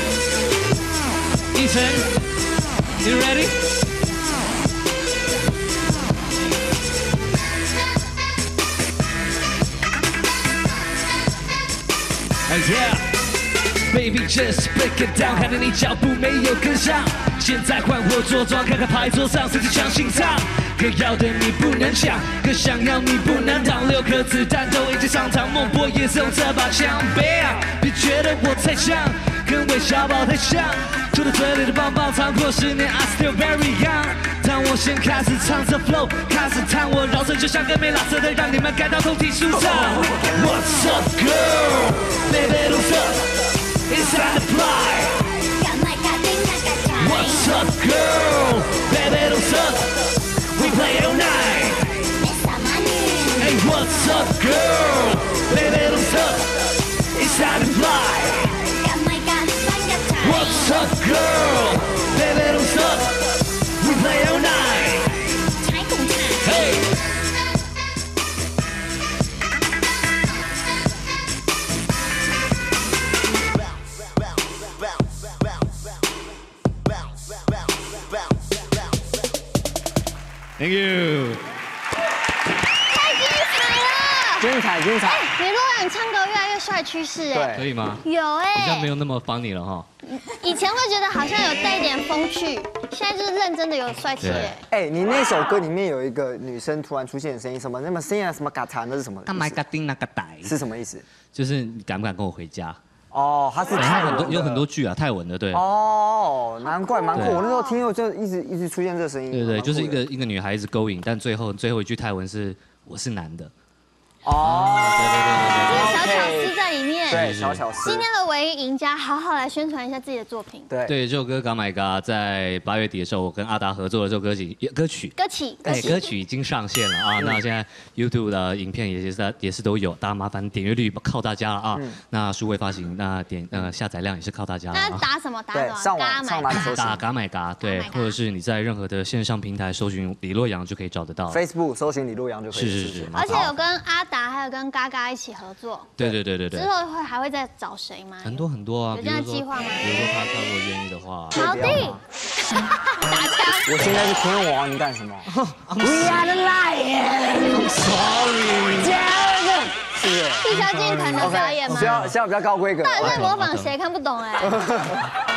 [SPEAKER 4] you ready? Yeah. Baby just break it down，看着你脚步没有跟上，现在换我坐庄，看看牌桌上谁最强心脏。哥要的你不能抢，哥想要你不能挡，六颗子弹都已经上膛，孟波也是用这把枪。Bang，别觉得我太像，跟韦小宝太像，吐到嘴里的棒棒糖，过十年 I still very young。当我先开始唱这 flow，开始弹我饶舌，就像个没老舌的，让你们感到通体舒畅。What's up, girl? Baby, what's up? It's time to fly. What's up, girl? Baby, don't suck. We play all night. Hey, what's up, girl? Baby, don't suck. It's time to fly. Up, girl? Baby, what's up? We play all night. Hey. Thank you。
[SPEAKER 2] 太精彩了！
[SPEAKER 1] 精彩精彩，
[SPEAKER 2] 李若阳，你唱歌越来越帅趋势哎，
[SPEAKER 1] 对，
[SPEAKER 4] 可以吗？
[SPEAKER 2] 有哎
[SPEAKER 4] 好像没
[SPEAKER 2] 哎，
[SPEAKER 4] 有那么 funny 了哈。
[SPEAKER 2] 以前会觉得好像有带一点风趣，现在就是认真的有帅气耶。
[SPEAKER 1] 哎，你那首歌里面有一个女生突然出现的声音，什么那么声音啊，什么嘎嚓，那是什么？
[SPEAKER 4] 干嘛嘎丁那个呆？
[SPEAKER 1] 是什么意思？
[SPEAKER 4] 就是你敢不敢跟我回家？
[SPEAKER 1] 哦，他是
[SPEAKER 4] 对
[SPEAKER 1] 泰文的
[SPEAKER 4] 很多有很多句啊，泰文的对。
[SPEAKER 1] 哦，难怪蛮酷。
[SPEAKER 4] 对
[SPEAKER 1] 我那时候听后就一直一直出现这个声音。
[SPEAKER 4] 对对，就是一
[SPEAKER 1] 的
[SPEAKER 4] 个一个女孩子勾引，但最后最后一句泰文是我是男的。
[SPEAKER 1] 哦，
[SPEAKER 2] 对对对小巧思在里面。
[SPEAKER 1] 对小巧思
[SPEAKER 2] 今天的唯一赢家，好好来宣传一下自己的作品。
[SPEAKER 1] 对
[SPEAKER 4] 对，这首歌《God My God》在八月底的时候，我跟阿达合作的这首歌曲歌曲。
[SPEAKER 2] 歌曲，
[SPEAKER 4] 哎，歌曲已经上线了啊！那现在 YouTube 的影片也是在也是都有，大家麻烦点阅率靠大家了啊！那数位发行，那点呃下载量也是靠大家
[SPEAKER 2] 那
[SPEAKER 4] 啊！
[SPEAKER 2] 打什么？打什么？
[SPEAKER 4] 打嘎买嘎，对，或者是你在任何的线上平台搜寻李洛阳就可以找得到。
[SPEAKER 1] Facebook 搜寻李洛阳就可以。
[SPEAKER 4] 是是是，
[SPEAKER 2] 而且有跟阿达还有跟嘎嘎一起合作，
[SPEAKER 4] 对对对对对
[SPEAKER 2] 之，后会还会再找谁吗？
[SPEAKER 4] 很多很多啊，
[SPEAKER 2] 有这样计划吗
[SPEAKER 4] 比如说他他如果愿意的话，
[SPEAKER 2] 好的，打枪。
[SPEAKER 1] 我现在是评论王，你干什么？We are the lion. Sorry. 是不是？
[SPEAKER 2] 地下军团的表演吗？
[SPEAKER 1] 不要，现在比较高规格。
[SPEAKER 2] 到底在模仿谁？看不懂哎。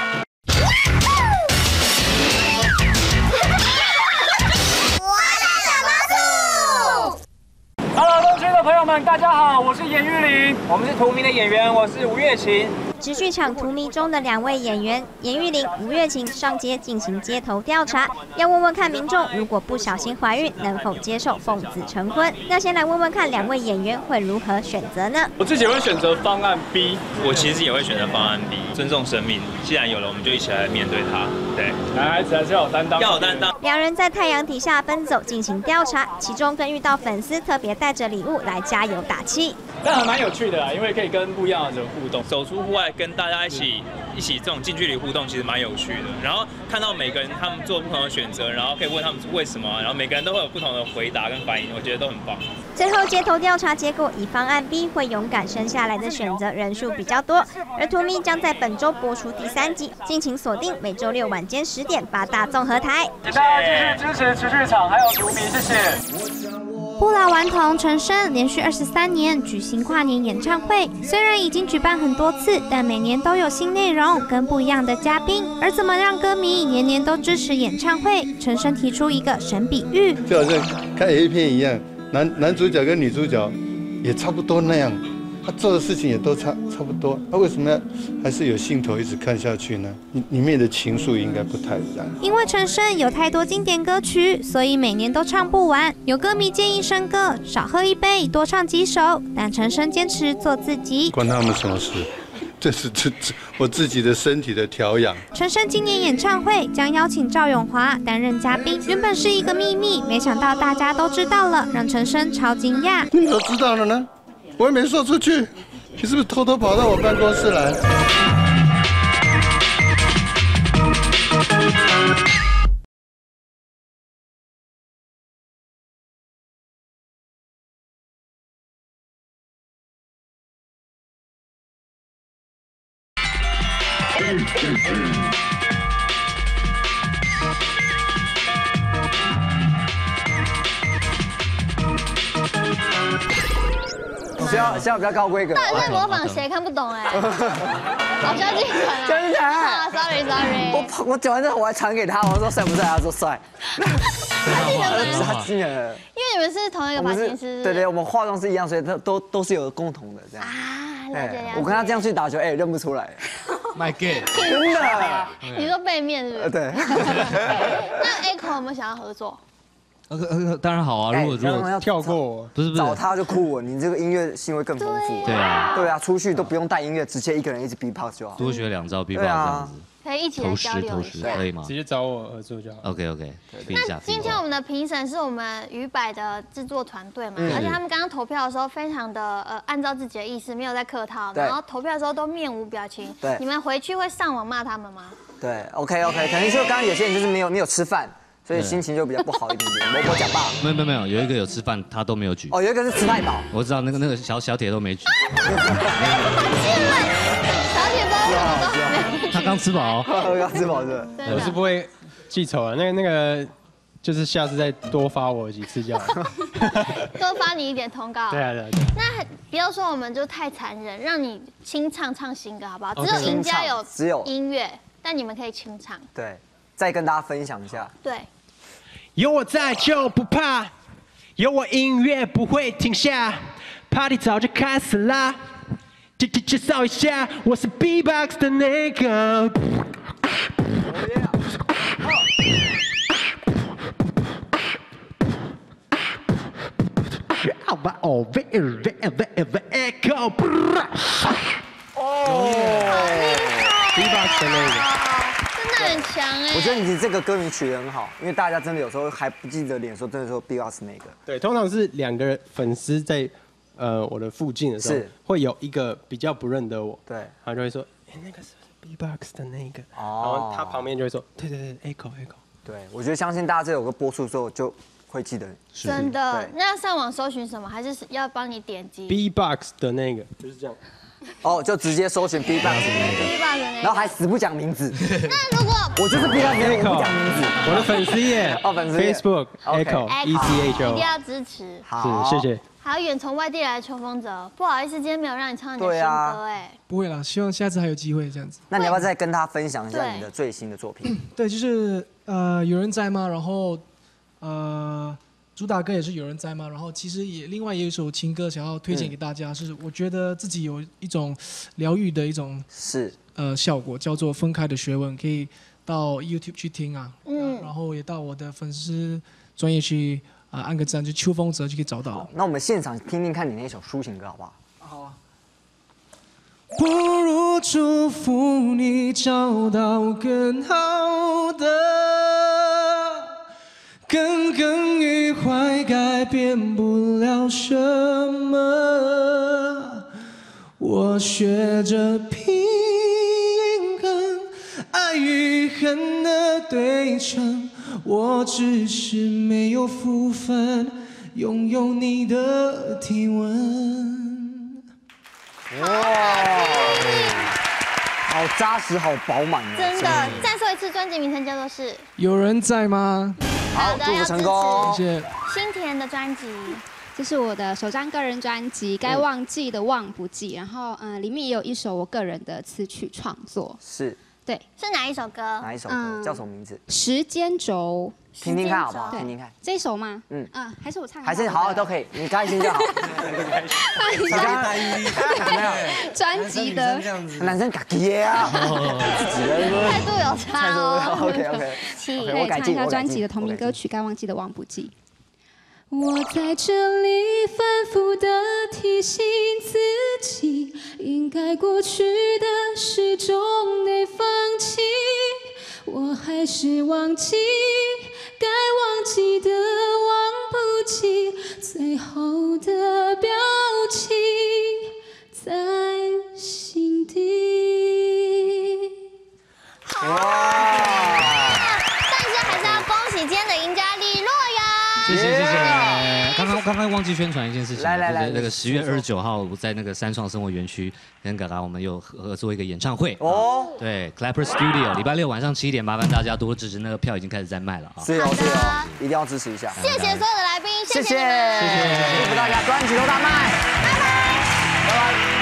[SPEAKER 10] 朋友们，大家好，我是严玉玲，我们是同名的演员，我是吴月琴。
[SPEAKER 11] 直剧场《荼蘼》中的两位演员严玉玲、吴月琴上街进行街头调查，要问问看民众如果不小心怀孕，能否接受奉子成婚？那先来问问看两位演员会如何选择呢？
[SPEAKER 10] 我自己会选择方案 B，
[SPEAKER 12] 我其实也会选择方案 B，尊重生命。既然有了，我们就一起来面对它。对，
[SPEAKER 10] 男孩子还是要有担当，
[SPEAKER 12] 要有担当。
[SPEAKER 11] 两人在太阳底下奔走进行调查，其中更遇到粉丝特别带着礼物来加油打气。
[SPEAKER 10] 但还蛮有趣的啦，因为可以跟不一样的人互动。
[SPEAKER 12] 走出户外，跟大家一起一起这种近距离互动，其实蛮有趣的。然后看到每个人他们做不同的选择，然后可以问他们为什么，然后每个人都会有不同的回答跟反应，我觉得都很棒。
[SPEAKER 11] 最后街头调查结果以方案 B 会勇敢生下来的选择人数比较多，而《图咪》将在本周播出第三集，敬请锁定每周六晚间十点八大综合台。
[SPEAKER 10] 请大家继续支持持续场还有图名，谢谢。
[SPEAKER 13] 不老顽童陈升连续二十三年举行跨年演唱会，虽然已经举办很多次，但每年都有新内容跟不一样的嘉宾。而怎么让歌迷年年都支持演唱会？陈升提出一个神比喻，
[SPEAKER 14] 就好像看 A 片一样，男男主角跟女主角也差不多那样，他做的事情也都差差不多，他为什么要还是有兴头一直看下去呢？里里面的情愫应该不太一样。
[SPEAKER 13] 因为陈升有太多经典歌曲，所以每年都唱不完。有歌迷建议升哥少喝一杯，多唱几首，但陈升坚持做自己。
[SPEAKER 14] 关他们什么事？这是这这我自己的身体的调养。
[SPEAKER 13] 陈升今年演唱会将邀请赵永华担任嘉宾，原本是一个秘密，没想到大家都知道了，让陈升超惊讶。
[SPEAKER 14] 你怎么知道了呢？我又没说出去，你是不是偷偷跑到我办公室来？
[SPEAKER 1] 需要比较高规格。
[SPEAKER 2] 到底在模仿谁？看不懂哎。好，萧敬腾啊。
[SPEAKER 1] 萧敬腾
[SPEAKER 2] 啊，sorry sorry。
[SPEAKER 1] 我我讲完之后我还传给他，我说帅不帅？他说帅。
[SPEAKER 2] 他记得吗？因为你们是同一个发型师。
[SPEAKER 1] 对对，我们化妆师一样，所以都都都是有共同的这样。
[SPEAKER 2] 啊，了解了解。
[SPEAKER 1] 我跟他这样去打球，哎，认不出来。
[SPEAKER 4] My God，
[SPEAKER 1] 真的。
[SPEAKER 2] 你说背面是不是？
[SPEAKER 1] 对。
[SPEAKER 2] 那 Echo 有没有想要合作？
[SPEAKER 4] 呃呃，当然好啊！如果如果
[SPEAKER 1] 要
[SPEAKER 5] 跳过我，
[SPEAKER 4] 不是不是
[SPEAKER 1] 找他就酷我，你这个音乐性会更丰富。
[SPEAKER 4] 对啊，
[SPEAKER 1] 对啊，出去都不用带音乐，直接一个人一直 B box 就好。
[SPEAKER 4] 多学两招 B box 这样子，
[SPEAKER 2] 可以一起来交流一下，
[SPEAKER 4] 可以吗？
[SPEAKER 5] 直接找我合作就好。
[SPEAKER 4] OK OK，
[SPEAKER 2] 那今天我们的评审是我们鱼百的制作团队嘛，而且他们刚刚投票的时候非常的呃按照自己的意思，没有在客套，然后投票的时候都面无表情。
[SPEAKER 1] 对，
[SPEAKER 2] 你们回去会上网骂他们吗？
[SPEAKER 1] 对，OK OK，可能就刚刚有些人就是没有没有吃饭。所以心情就比较不好一点点。萝卜讲爸，
[SPEAKER 4] 没有没有没有，有一个有吃饭，他都没有举。
[SPEAKER 1] 哦，有一个是吃太饱。
[SPEAKER 4] 我知道那个那个小小铁都没举。
[SPEAKER 2] 小铁包
[SPEAKER 4] 他刚吃饱。
[SPEAKER 1] 刚吃饱是。
[SPEAKER 5] 我是不会记仇啊，那个那个就是下次再多发我几次就好。
[SPEAKER 2] 多发你一点通告。
[SPEAKER 5] 对啊对啊。
[SPEAKER 2] 那不要说我们就太残忍，让你清唱唱新歌好不好？只有赢家有
[SPEAKER 1] 只有
[SPEAKER 2] 音乐，但你们可以清唱。
[SPEAKER 1] 对。再跟大家分享一下。
[SPEAKER 2] 对，
[SPEAKER 3] 有我在就不怕，有我音乐不会停下，Party 早就开始啦。介介介绍一下，我是 B-box 的那个。哦。
[SPEAKER 1] 哦
[SPEAKER 3] ，B-box 的那个。
[SPEAKER 2] 很强哎。
[SPEAKER 1] 我觉得你这个歌名取得很好，因为大家真的有时候还不记得脸，说真的说 B-box 那个。
[SPEAKER 3] 对，通常是两个粉丝在呃我的附近的时候
[SPEAKER 1] 是，
[SPEAKER 3] 会有一个比较不认得我，
[SPEAKER 1] 对，
[SPEAKER 3] 然后就会说，哎，那个是 B-box 的那个，
[SPEAKER 1] 哦
[SPEAKER 3] 然后他旁边就会说，对对对，Echo Echo。
[SPEAKER 1] 对，我觉得相信大家这首歌播出之后就会记得。
[SPEAKER 2] 真的
[SPEAKER 1] 对，
[SPEAKER 2] 那要上网搜寻什么？还是要帮你点击
[SPEAKER 3] B-box 的那个就是这样。
[SPEAKER 1] 哦，就直接搜寻 那个然后还死不讲名字。
[SPEAKER 2] 那如果
[SPEAKER 1] 我就是 B-box 那个，不讲名字。
[SPEAKER 3] 我的粉丝耶
[SPEAKER 1] 哦，粉丝
[SPEAKER 3] Facebook Echo ECH
[SPEAKER 2] 一定。要支持。
[SPEAKER 1] 好，
[SPEAKER 3] 谢谢。
[SPEAKER 2] 还有远从外地来的秋风泽，不好意思，今天没有让你唱你的新歌哎。
[SPEAKER 5] 不会啦，希望下次还有机会这样子。
[SPEAKER 1] 那你要不要再跟他分享一下你的最新的作品？
[SPEAKER 5] 对，就是呃有人在吗？然后呃主打歌也是有人在吗？然后其实也另外也有一首情歌想要推荐给大家，是我觉得自己有一种疗愈的一种
[SPEAKER 1] 是
[SPEAKER 5] 呃效果，叫做分开的学问，可以到 YouTube 去听啊，
[SPEAKER 2] 嗯
[SPEAKER 5] 然后也到我的粉丝专业去啊、按个赞，就秋风泽就可以找到。
[SPEAKER 1] 那我们现场听听看你那首抒情歌好不好？
[SPEAKER 5] 好啊。不如祝福你找到更好的，耿耿于怀改变不了什么。我学着平衡爱与恨的对称，我只是没有福分拥有你的体温。
[SPEAKER 1] 哇，好扎实，好饱满啊
[SPEAKER 2] 真的，再说一次，专辑名称叫做是
[SPEAKER 5] 有人在吗？
[SPEAKER 1] 好，祝福成功，
[SPEAKER 5] 谢谢。
[SPEAKER 2] 新田的专辑。
[SPEAKER 6] 这是我的首张个人专辑《该忘记的忘不记》，然后嗯、呃里面也有一首我个人的词曲创作，
[SPEAKER 1] 是
[SPEAKER 6] 对，
[SPEAKER 2] 是哪一首歌？
[SPEAKER 1] 哪一首歌？
[SPEAKER 6] 嗯
[SPEAKER 1] 叫什么名字？
[SPEAKER 6] 时间轴，
[SPEAKER 1] 听听看好不好？
[SPEAKER 6] 对
[SPEAKER 1] 听听看。
[SPEAKER 6] 这一首吗？
[SPEAKER 1] 嗯。
[SPEAKER 6] 嗯嗯，还是我唱，
[SPEAKER 1] 还是好都可以，你开心就好。
[SPEAKER 6] 唱一下。
[SPEAKER 1] 没有
[SPEAKER 6] 专辑的。
[SPEAKER 1] 男生嘎耶啊，自己的
[SPEAKER 2] 态度有差哦。
[SPEAKER 1] OK OK
[SPEAKER 2] 七
[SPEAKER 1] OK，我改
[SPEAKER 6] 唱一下专辑的同名歌曲《该忘记的忘不记》。我在这里反复的提醒自己，应该过去的始终得放弃，我还是忘记记的忘不记，最后的
[SPEAKER 4] 刚刚忘记宣传一件事情，
[SPEAKER 1] 来来，
[SPEAKER 4] 那个十月二十九号在那个三创生活园区跟嘎嘎我们有合作一个演唱会
[SPEAKER 1] 哦，
[SPEAKER 4] 对，Clapper Studio，礼拜六晚上七点，麻烦大家多支持，那个票已经开始在卖了啊，
[SPEAKER 1] 是哦是哦，一定要支持一下，
[SPEAKER 2] 谢谢所有的来宾，
[SPEAKER 1] 谢谢。
[SPEAKER 2] 谢谢，
[SPEAKER 1] 祝福大家专辑都大卖，拜拜。拜拜。